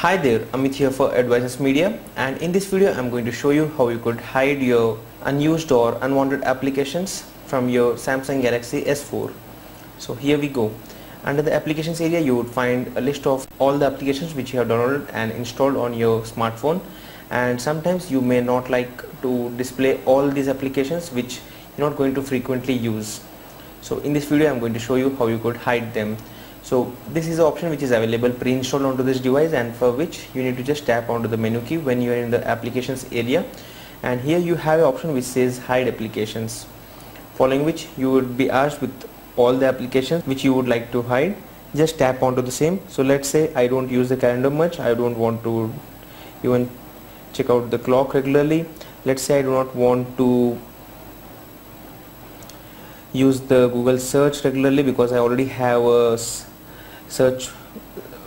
Hi there, Amit here for Advices Media and in this video I'm going to show you how you could hide your unused or unwanted applications from your Samsung Galaxy S4. So here we go. Under the applications area you would find a list of all the applications which you have downloaded and installed on your smartphone and sometimes you may not like to display all these applications which you're not going to frequently use. So in this video I'm going to show you how you could hide them so this is the option which is available. Pre-installed onto this device and for which you need to just tap onto the menu key when you are in the applications area. And here you have an option which says hide applications following which you would be asked with all the applications which you would like to hide. Just tap onto the same. So let's say I don't use the calendar much. I don't want to even check out the clock regularly. Let's say I do not want to use the Google search regularly because I already have a search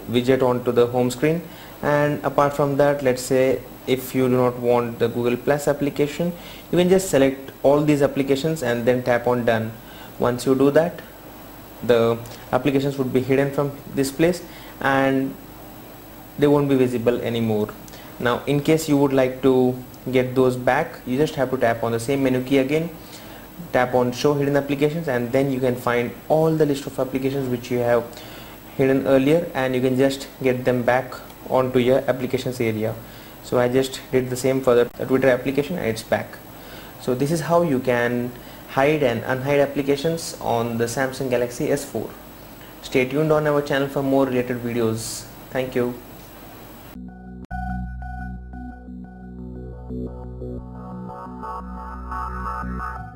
widget onto the home screen. And apart from that let's say if you do not want the Google Plus application you can just select all these applications and then tap on done. Once you do that the applications would be hidden from this place and they won't be visible anymore. Now in case you would like to get those back you just have to tap on the same menu key again tap on show hidden applications and then you can find all the list of applications which you have hidden earlier and you can just get them back onto your applications area. So I just did the same for the Twitter application and it's back. So this is how you can hide and unhide applications on the Samsung Galaxy S4 stay tuned on our channel for more related videos. Thank you. Mama.